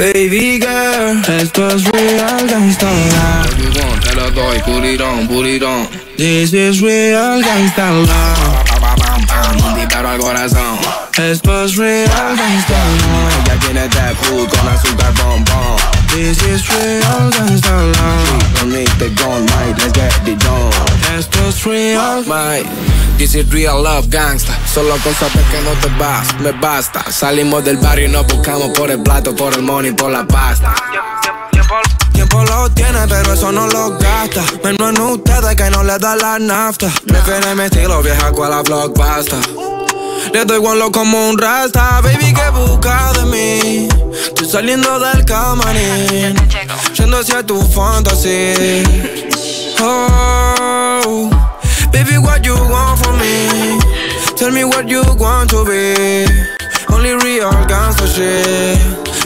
Baby girl, esto es real gangsta love. You want, te lo doy, put it on, put it on. This is real gangsta love. Un disparo al corazón. Esto es real gangsta love. Ella tiene that food con azúcar bombón. This is real gangsta love. Don't need the gun, mate, let's get it done. Esto es real. Mate, this is real love gangsta. Solo con saber que no te vas, me basta. Salimos del barrio y nos buscamos por el plato, por el money, por la pasta. Tiempo lo tiene, pero eso no lo gasta. Menos en ustedes que no le da la nafta. Prefiere mi estilo vieja cual la blockbuster. Le doy lo como un rasta, baby, que busca de mí. Estoy saliendo del camarín, yendo hacia tu fantasía. Oh, baby, what you want from me? Tell me what you want to be. Only real gangsta shit,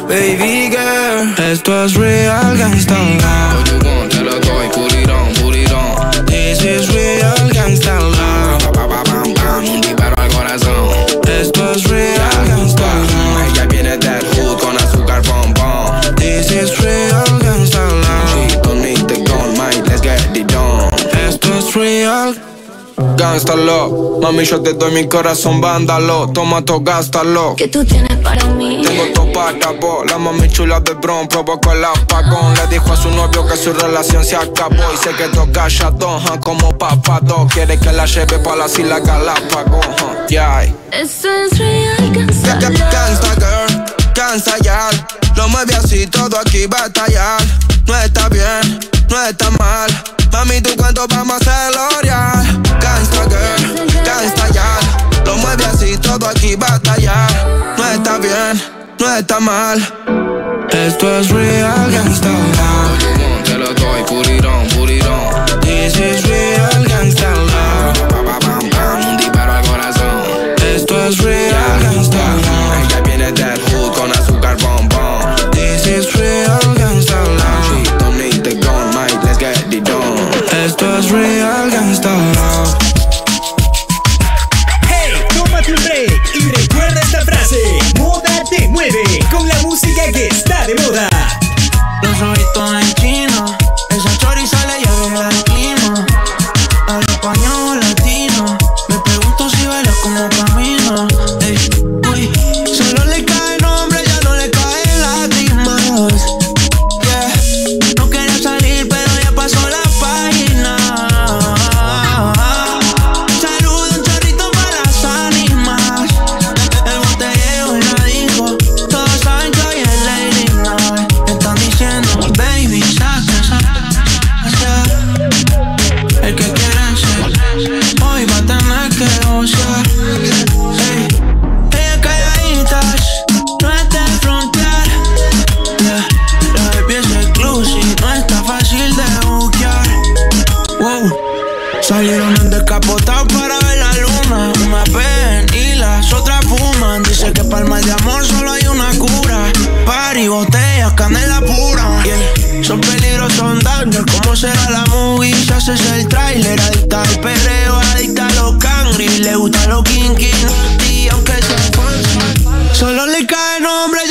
baby girl. Esto es real gangsta love. You want, te lo doy, put it on, put it on. This is real gangsta love. Esto es real gangsta love. Ella viene that hood con azúcar bombón. This is real gangsta love. She don't need the gun, mate, let's get it done. Esto es real. Gangsta love, mami yo te doy mi corazón, vándalo, toma to, gástalo. que tú tienes para mí. Tengo todo vos, la mami chula de Bron provocó el apagón. Le dijo a su novio que su relación se acabó y se quedó callado, huh, como papado. Quiere que la lleve para las Islas Galápagos, huh, yeah. Eso es real, love. Gangsta girl, gangsta yal. Lo mueve así, todo aquí va a estallar. No está bien, no está mal. Mami, tu cuento vamos a hacerlo real. Gangsta girl, gangsta yal. Lo mueve así, todo aquí estallar. No está bien, no está mal. Esto es real gangsta te lo doy, put it on, put it on. This is real nombre,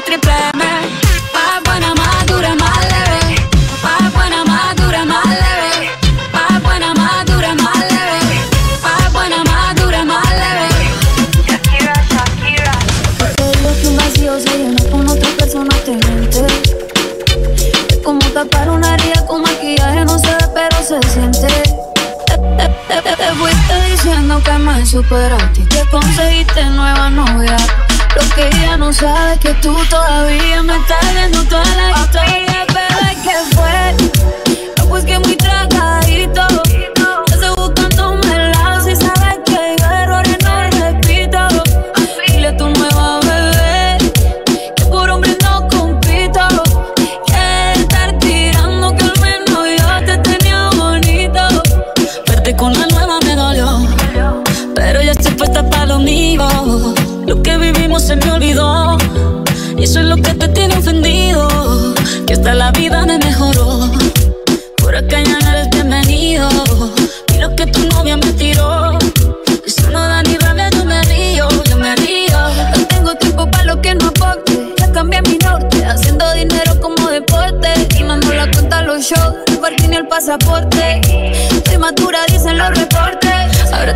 triple que ella no sabe es que tú todavía me estás viendo toda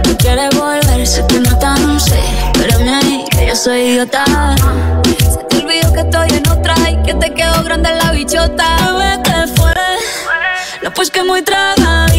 tú quieres volver, sé que no tan sé. Pero ahí, que yo soy idiota. Se te olvidó que estoy en otra y que te quedó grande la bichota. Bebé, ¿qué fue? No, pues que muy tragadito.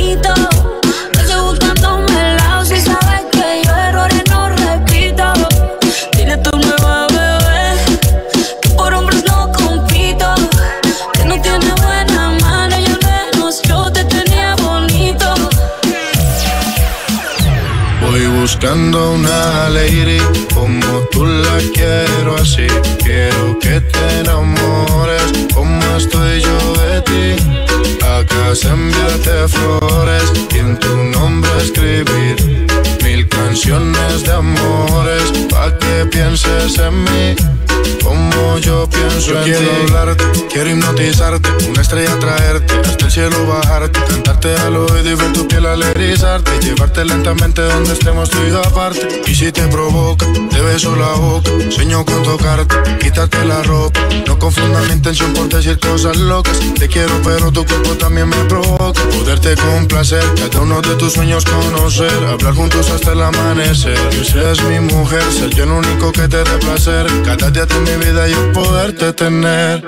Buscando una lady como tú la quiero así. Quiero que te enamores como estoy yo de ti. A casa enviarte flores y en tu nombre escribir mil canciones de amores pa' que pienses en mí. Como yo pienso en quiero ti. hablarte, quiero hipnotizarte, una estrella traerte, hasta el cielo bajarte, cantarte al oído y ver tu piel al erizarte, llevarte lentamente donde estemos tú y yo aparte. Y si te provoca, te beso la boca, sueño con tocarte, quitarte la ropa. No confundas mi intención por decir cosas locas. Te quiero, pero tu cuerpo también me provoca. Poderte complacer, cada uno de tus sueños conocer, hablar juntos hasta el amanecer. Que seas mi mujer, ser yo el único que te dé placer. Cada día de mi vida yo poderte tener.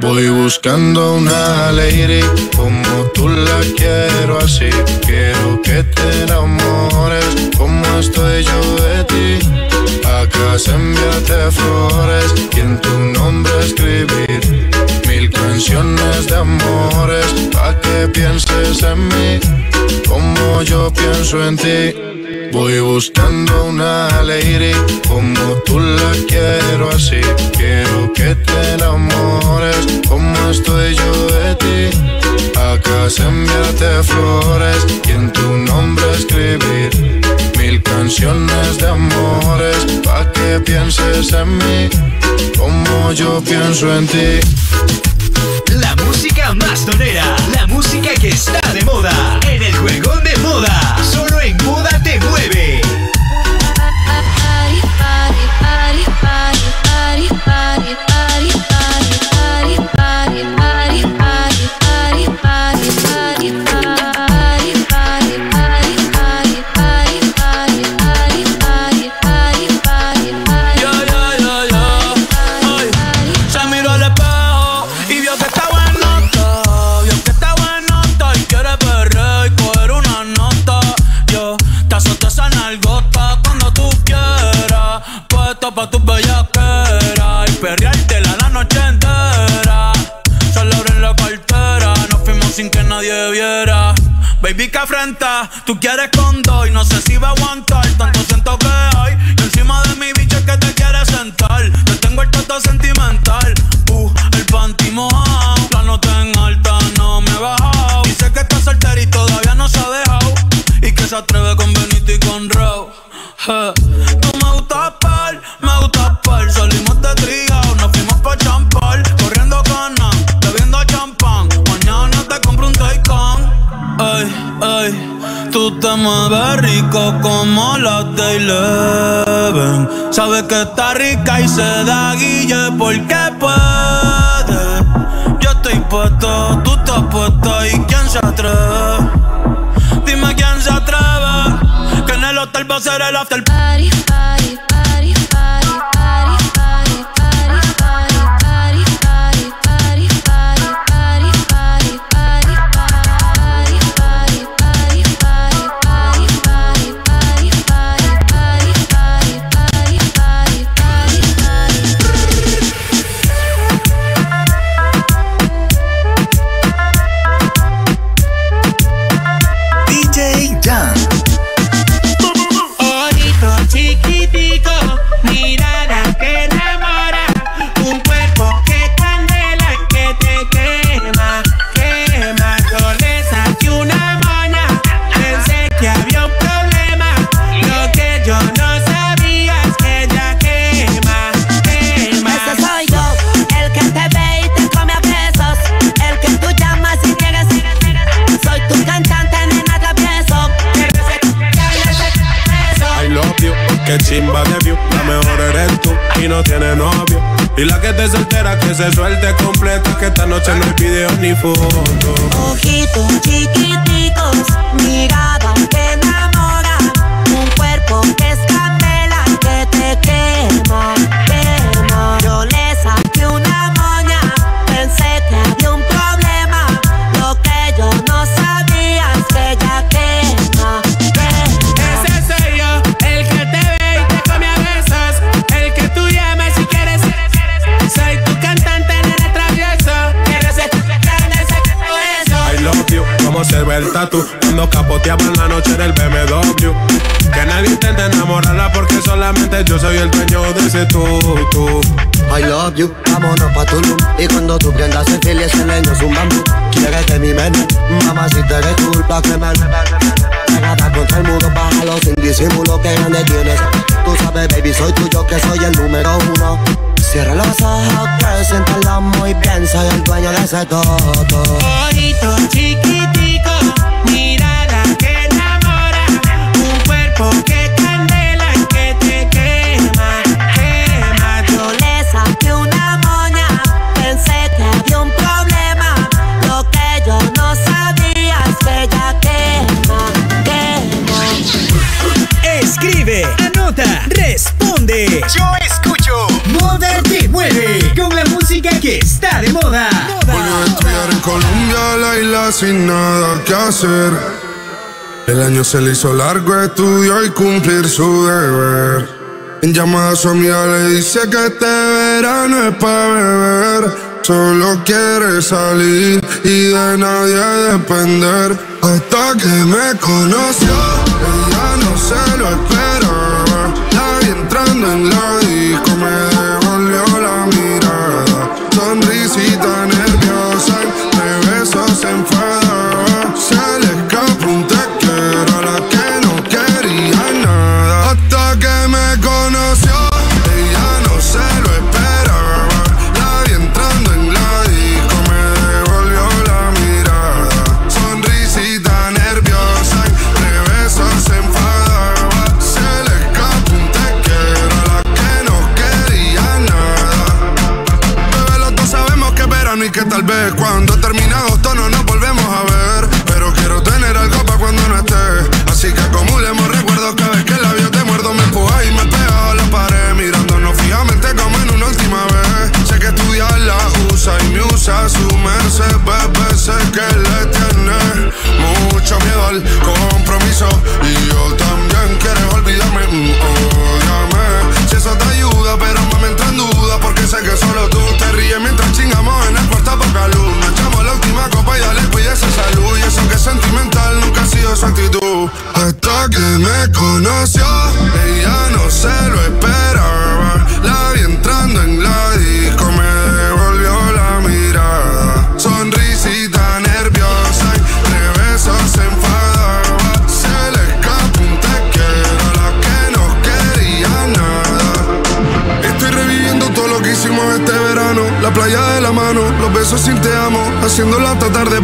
Voy buscando una lady como tú la quiero así. Quiero que te enamores como estoy yo de ti. A casa enviarte flores y en tu nombre escribir mil canciones de amores pa' que pienses en mí como yo pienso en ti. Voy buscando una lady como tú la quiero así. Quiero que te enamores como estoy yo de ti. A casa enviarte flores y en tu nombre escribir mil canciones de amores pa' que pienses en mí como yo pienso en ti. La música más tonera, la música que está de moda, en el juegón tú quieres con dos y no sé si va a aguantar. Sabe que está rica y se da guille porque puede. Yo estoy puesto, tú estás puesto y quién se atreve. Dime quién se atreve. Que en el hotel va a ser el after party. y no tiene novio. Y la que te soltera que se suelte completa, que esta noche no hay video ni foto. Ojitos chiquiticos, mira Cuando capoteaba en la noche en el BMW. Que nadie intente enamorarla porque solamente yo soy el dueño de ese tú, tú. I love you, vámonos pa' Tulum. Y cuando tú prendas el fil y ese leño es un bambú. Quieres de mi menú, mamá si te eres culpa que me Pegada contra el muro, bájalo sin disimulo que grande tienes. Tú sabes baby, soy tuyo que soy el número uno. Cierra los ojos, preséntalo muy bien Soy el dueño de ese todo Ojito chiquito Yo escucho Moda Te Mueve con la música que está de moda. Volvió a estudiar en Colombia, la isla sin nada que hacer. El año se le hizo largo, estudió y cumplir su deber. En llamada a su amiga le dice que este verano es para beber. Solo quiere salir y de nadie depender. Hasta que me conoció, ella no se lo and learn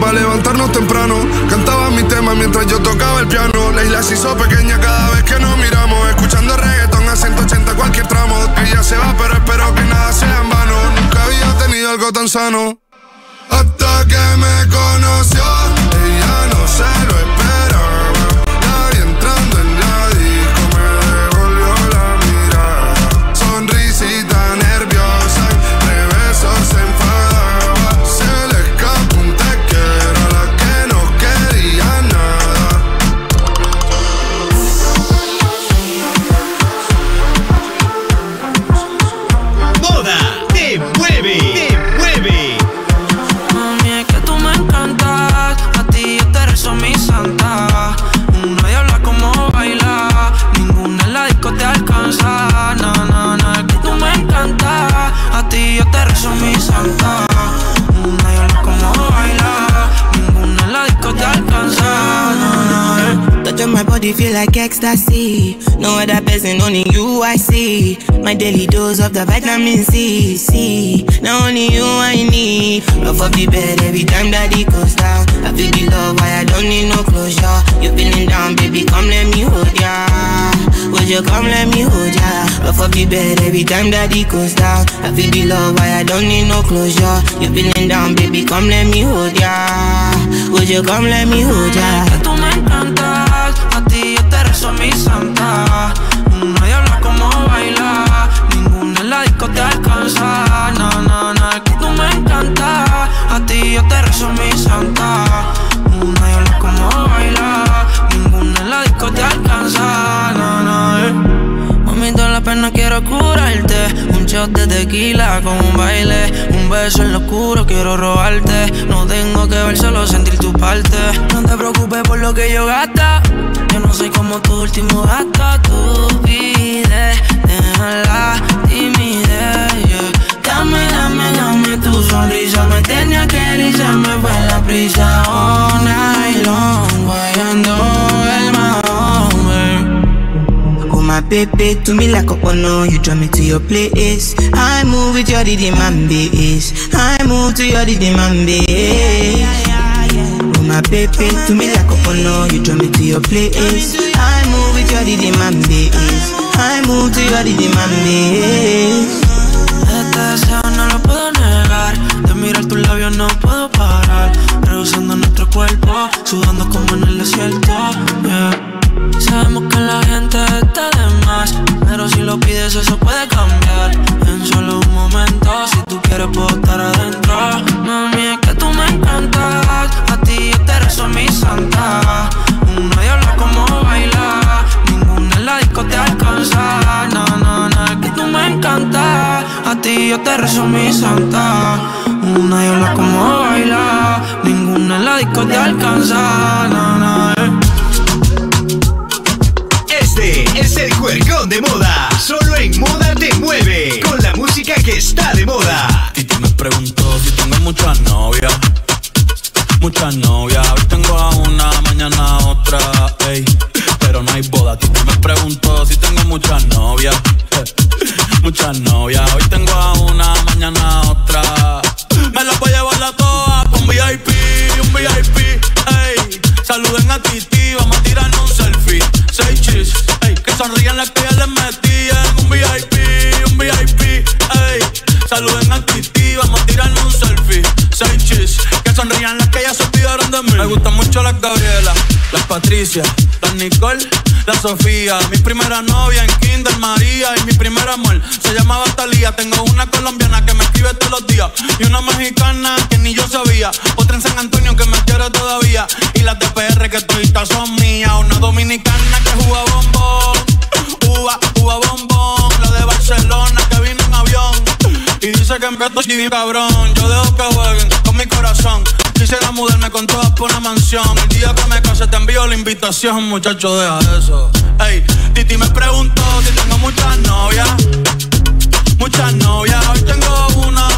para levantarnos temprano. Cantaba mi tema mientras yo tocaba el piano. La isla se hizo pequeña cada vez que nos miramos. Escuchando reggaeton a 180 cualquier tramo. Ella se va, pero espero que nada sea en vano. Nunca había tenido algo tan sano. Hasta que me conoció. Ti yo te body feel like ecstasy. No other person, only you I see. My daily dose of the vitamin C. C. Now only you I need. Rough up the bed every time that it goes down. I feel the love, why I don't need no closure. You feeling down, baby, come let me hold ya. Would you come let me hold ya? Rough up the bed every time that it goes down. I feel the love, why I don't need no closure. You feeling down, baby, come let me hold ya. Would you come let me hold ya? A ti yo te rezo mi santa. Una diabla como baila. Ninguna en la disco te alcanza. No, no, no, que tú me encantas. A ti yo te rezo mi santa. La pena quiero curarte. Un shot de tequila con un baile. Un beso en lo oscuro, quiero robarte. No tengo que ver, solo sentir tu parte. No te preocupes por lo que yo gasta. Yo no soy como tu último gasto. Tú pides, deja la. Dame, dame, dame tu sonrisa. Me tenía que se me fue la prisa. All night long, guayando my baby, to me like a no, you draw me to your place. I move with your rhythm and. I move to your rhythm and bass. Oh my baby, to me like a no, you draw me to your place. I move with your rhythm and. I move to your rhythm and bass. Este deseo no lo puedo negar. De mirar tus labios no puedo parar. Reduciendo nuestro cuerpo, sudando como en el desierto. yeah. VIP. Ey, saluden a Titi, vamos a tirarnos un selfie. Seis chis, ey, que sonrían las que ya les metí en un VIP, un VIP. Ey, saluden Me gustan mucho las Gabriela, las Patricia, las Nicole, la Sofía. Mi primera novia en Kinder María y mi primer amor se llamaba Talía. Tengo una colombiana que me escribe todos los días y una mexicana que ni yo sabía. Otra en San Antonio que me quiere todavía y las de PR que todavía son mías. Una dominicana que juega bombón, uva, uva bombón. La de Barcelona dice que empezó chivi cabrón. Yo dejo que jueguen con mi corazón. Quisiera mudarme con todas por una mansión. El día que me case te envío la invitación, muchacho, deja eso. Ey, Titi me preguntó si tengo muchas novias. Muchas novias, hoy tengo una,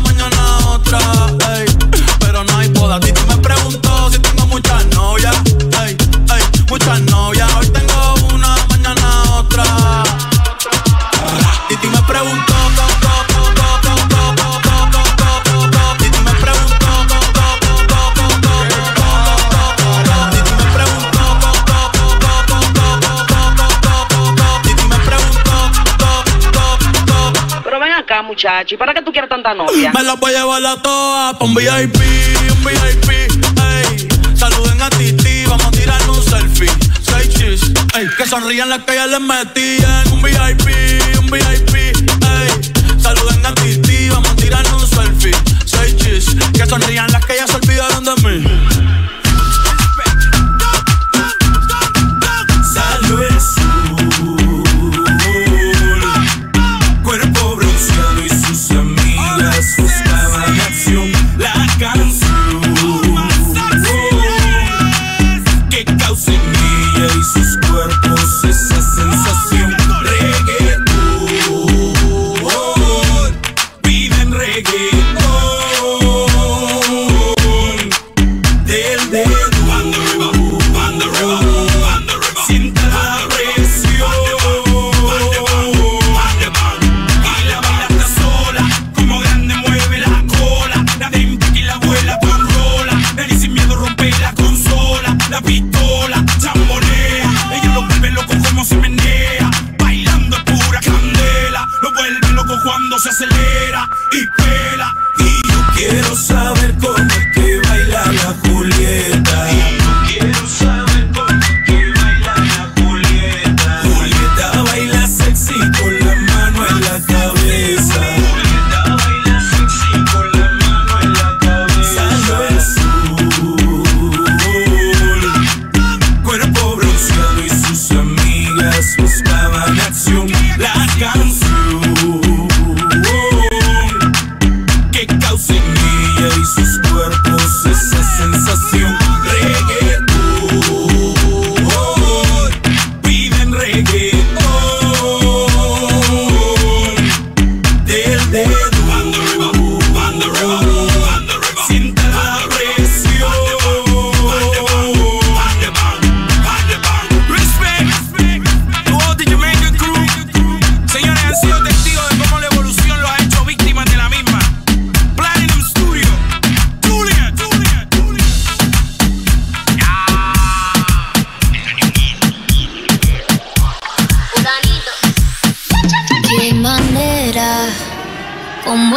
Me las voy a llevar a todas pa' un VIP, un VIP, ey. Saluden a Titi, vamos a tirar un selfie. Say cheese, ey. Que sonrían las que ya les metían. Un VIP, un VIP, ey. Saluden a Titi, vamos a tirar un selfie. Say cheese, que sonrían las que ya se olvidaron de mí.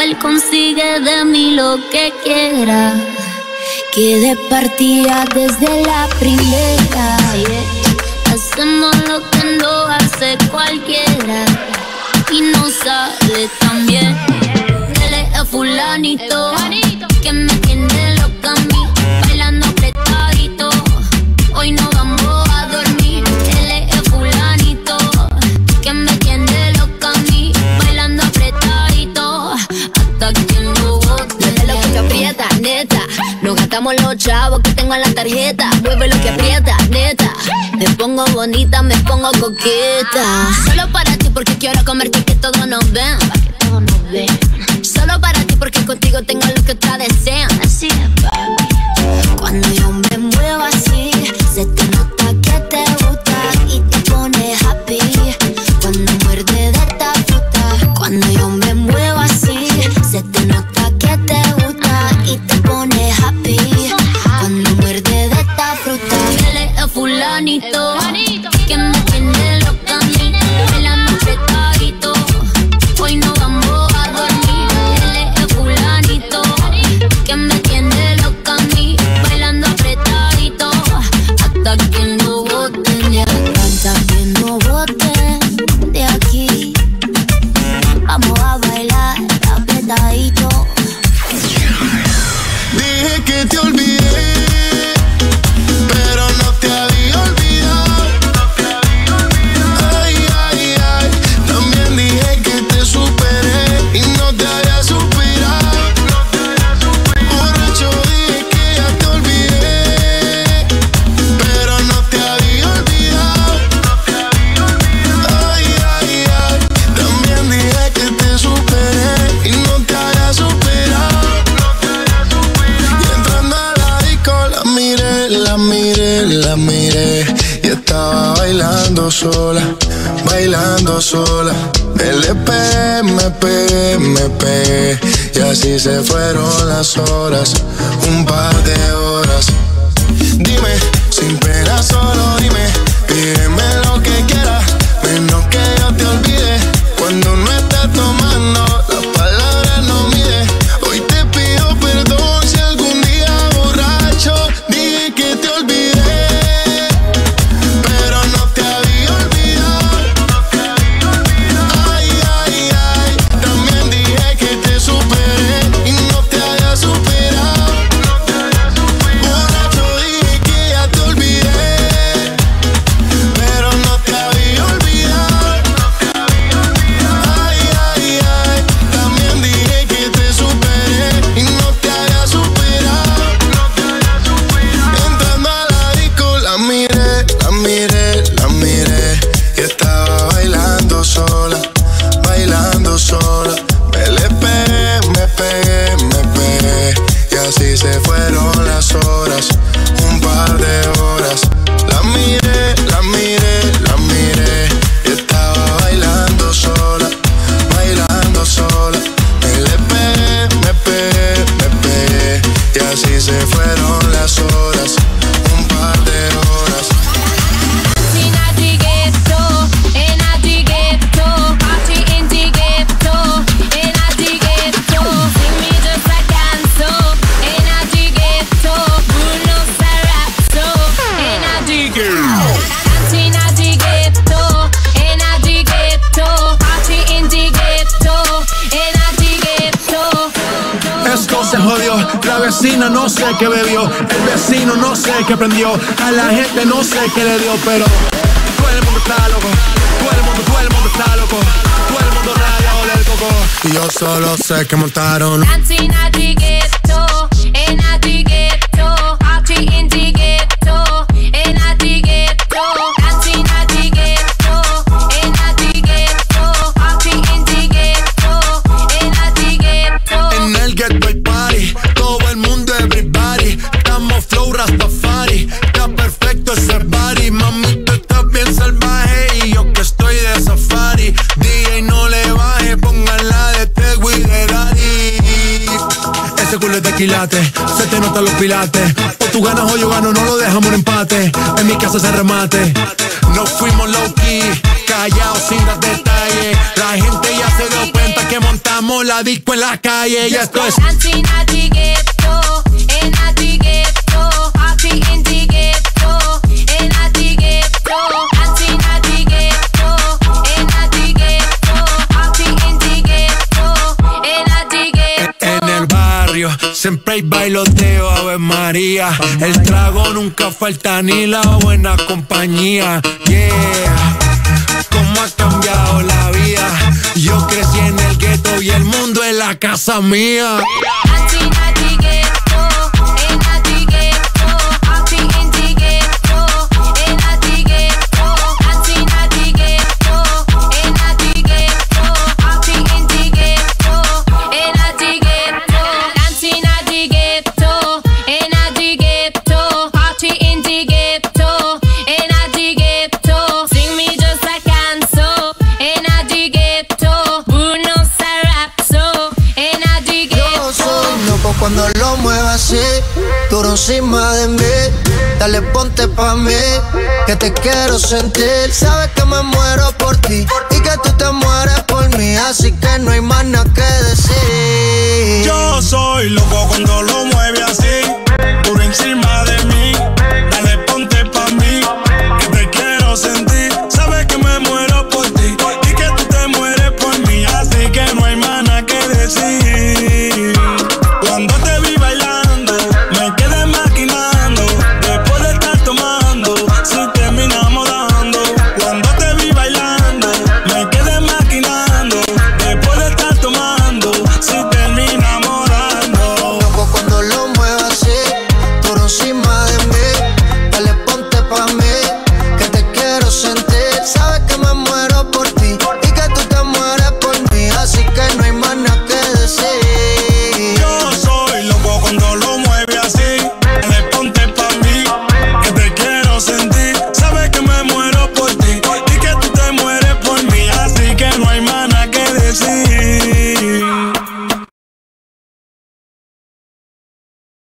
Él consigue de mí lo que quiera. Quede partida desde la primera. Yeah. Hacemos lo que no hace cualquiera y no sale tan bien. Dele a fulanito que me Contamos los chavos que tengo en la tarjeta. Vuelve lo que aprieta, neta. Me pongo bonita, me pongo coqueta. Solo para ti porque quiero comerte que todos nos ven. Solo para ti porque contigo tengo lo que otra desean. así se fueron las horas. las horas. Vecina no sé qué bebió, el vecino no sé qué prendió, a la gente no sé qué le dio, pero todo el mundo está loco, todo el mundo, todo el mundo está loco, todo el mundo rayado del coco. Y yo solo sé que montaron. O tú ganas o yo gano. No lo dejamos en empate. En mi casa se remate. No fuimos low key. Callados sin dar detalles. La gente ya se dio cuenta que montamos la disco en la calle. Y esto es. María. El trago nunca falta ni la buena compañía. Yeah, cómo ha cambiado la vida. Yo crecí en el gueto y el mundo es la casa mía. Dale, ponte pa' mí, que te quiero sentir. Sabes que me muero por ti y que tú te mueres por mí, así que no hay más nada que decir. Yo soy loco cuando